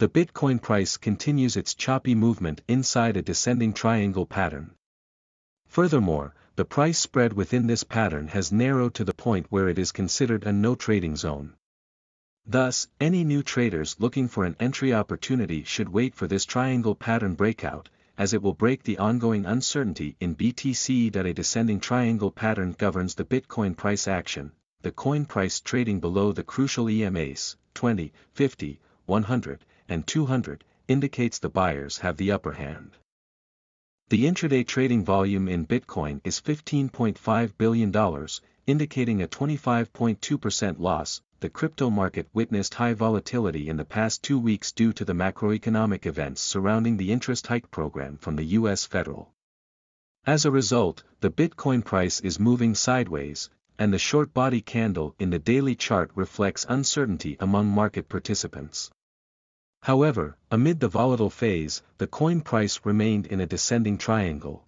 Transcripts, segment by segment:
the Bitcoin price continues its choppy movement inside a descending triangle pattern. Furthermore, the price spread within this pattern has narrowed to the point where it is considered a no trading zone. Thus, any new traders looking for an entry opportunity should wait for this triangle pattern breakout, as it will break the ongoing uncertainty in BTC that a descending triangle pattern governs the Bitcoin price action, the coin price trading below the crucial EMAs, 20, 50, 100, and 200, indicates the buyers have the upper hand. The intraday trading volume in Bitcoin is $15.5 billion, indicating a 25.2% loss. The crypto market witnessed high volatility in the past two weeks due to the macroeconomic events surrounding the interest hike program from the U.S. Federal. As a result, the Bitcoin price is moving sideways, and the short body candle in the daily chart reflects uncertainty among market participants. However, amid the volatile phase, the coin price remained in a descending triangle.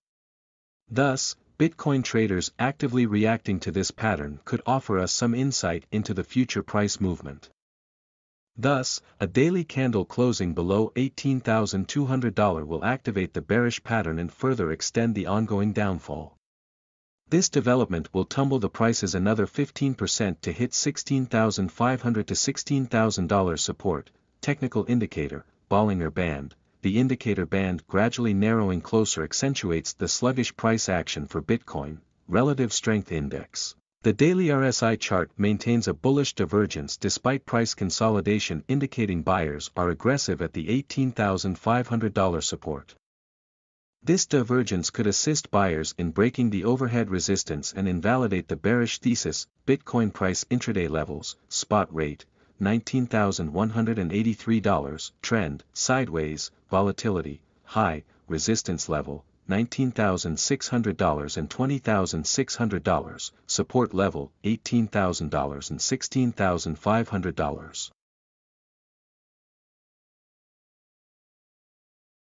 Thus, Bitcoin traders actively reacting to this pattern could offer us some insight into the future price movement. Thus, a daily candle closing below $18,200 will activate the bearish pattern and further extend the ongoing downfall. This development will tumble the prices another 15% to hit 16,500 to $16,000 support, technical indicator, Bollinger Band, the indicator band gradually narrowing closer accentuates the sluggish price action for Bitcoin, Relative Strength Index. The daily RSI chart maintains a bullish divergence despite price consolidation indicating buyers are aggressive at the $18,500 support. This divergence could assist buyers in breaking the overhead resistance and invalidate the bearish thesis, Bitcoin price intraday levels, spot rate, $19,183, trend, sideways, volatility, high, resistance level, $19,600 and $20,600, support level, $18,000 and $16,500.